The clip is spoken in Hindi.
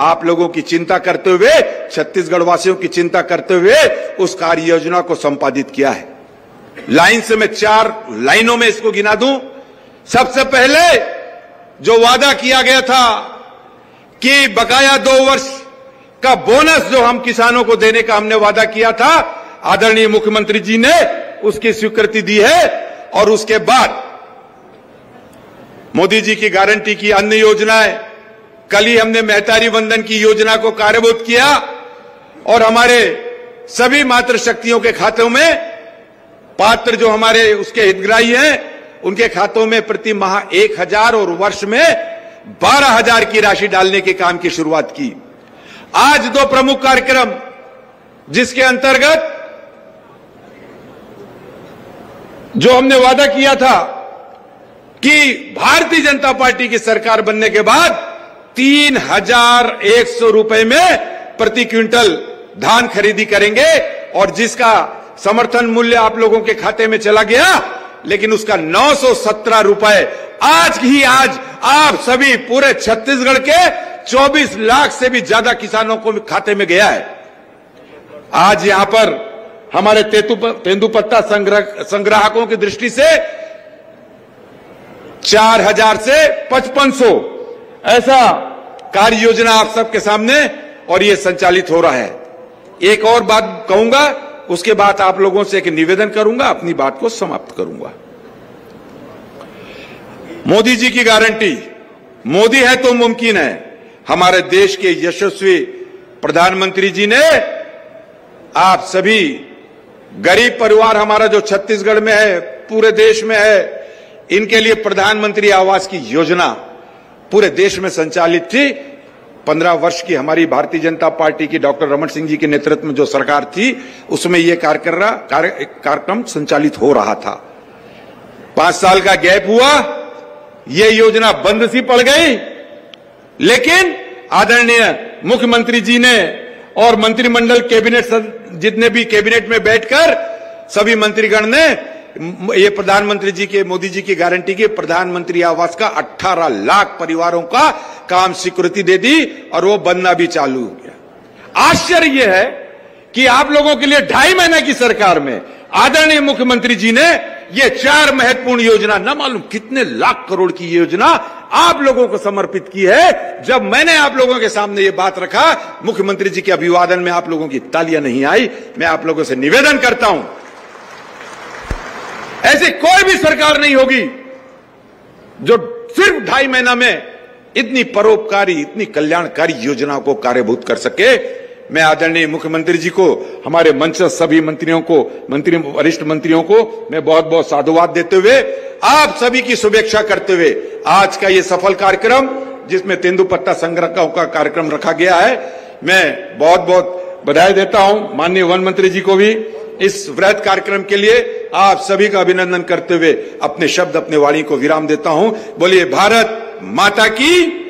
आप लोगों की चिंता करते हुए छत्तीसगढ़ वासियों की चिंता करते हुए उस कार्य योजना को संपादित किया है। लाइन से मैं चार लाइनों में इसको गिना दूँ। सबसे पहले जो वादा किया गया था कि बकाया दो वर्ष का बोनस जो हम किसानों को देने का हमने वादा किया था, आदरणीय मुख्यमंत्री जी ने उसकी स्वीकृति दी है और उसके बाद मोदी जी की गारंटी की अन्य योजनाएँ कल ही हमने मेहतारी वंदन की योजना को कार्यभूत किया और हमारे सभी मातृशक्तियों के खातों में पात्र जो हमारे उसके हितग्राही हैं, उनके खातों में प्रति माह एक हज़ार और वर्ष में बारह हज़ार की राशि डालने के काम की शुरुआत की। आज दो प्रमुख कार्यक्रम, जिसके अंतर्गत जो हमने वादा किया था कि भारतीय जनता पार्टी की सरकार बनने के बाद तीन हज़ार एक सौ रुपए में प्रति क्विंटल धान खरीदी करेंगे और जिसका समर्थन मूल्य आप लोगों के खाते में चला गया, लेकिन उसका नौ सौ सत्रह रुपए आज ही आज आप सभी पूरे छत्तीसगढ़ के 24 लाख से भी ज़्यादा किसानों को खाते में गया है। आज यहाँ पर हमारे तेंदुपत्ता संग्रह संग्राहकों की दृष्टि से चार हज़ार से पचपन सौ। ऐसा कार्य योजना आप सबके सामने और ये संचालित हो रहा है। एक और बात कहूँगा, उसके बाद आप लोगों से एक निवेदन करूँगा, अपनी बात को समाप्त करूँगा। मोदी जी की गारंटी, मोदी है तो मुमकिन है। हमारे देश के यशस्वी प्रधानमंत्री जी ने आप सभी गरीब परिवार हमारा जो छत्तीसगढ़ में है, पूरे देश में है, इनके लिए प्रधानमंत्री आवास की योजना पूरे देश में संचालित थी। पंद्रह वर्ष की हमारी भारतीय जनता पार्टी की डॉक्टर रमन सिंह जी के नेतृत्व में जो सरकार थी, उसमें यह कार्यक्रम संचालित हो रहा था। पाँच साल का गैप हुआ यह योजना बंद सी पड़ गई, लेकिन आदरणीय मुख्यमंत्री जी ने और मंत्रिमंडल कैबिनेट जितने भी कैबिनेट में बैठकर सभी मंत्रीगण ने ये प्रधानमंत्री जी के, मोदी जी की गारंटी के प्रधानमंत्री आवास का 18 लाख परिवारों का काम स्वीकृति दे दी और वो बनना भी चालू हो गया। आश्चर्य यह है कि आप लोगों के लिए ढाई महीने की सरकार में आदरणीय मुख्यमंत्री जी ने ये चार महत्वपूर्ण योजना, न मालूम कितने लाख करोड़ की योजना आप लोगों को समर्पित की है। जब मैंने आप लोगों के सामने ये बात रखा, मुख्यमंत्री जी के अभिवादन में आप लोगों की तालियाँ नहीं आई। मैं आप लोगों से निवेदन करता हूँ ऐसी कोई भी सरकार नहीं होगी जो सिर्फ़ ढाई महीना में इतनी परोपकारी, इतनी कल्याणकारी योजनाओं को कार्यभूत कर सके। मैं आदरणीय मुख्यमंत्री जी को, हमारे मंच, सभी मंत्रियों को, मंत्री, वरिष्ठ मंत्रियों को, मैं बहुत बहुत साधुवाद देते हुए, आप सभी की शुभेच्छा करते हुए, आज का ये सफल कार्यक्रम, जिसमें तेंदुपत्ता संग्रह का कार्यक्रम रखा गया है, मैं बहुत बहुत बधाई देता हूँ, माननीय वन मंत्री जी को भी। इस व्रत कार्यक्रम के लिए आप सभी का अभिनंदन करते हुए अपने शब्द अपने वाणी को विराम देता हूँ। बोलिए, भारत माता की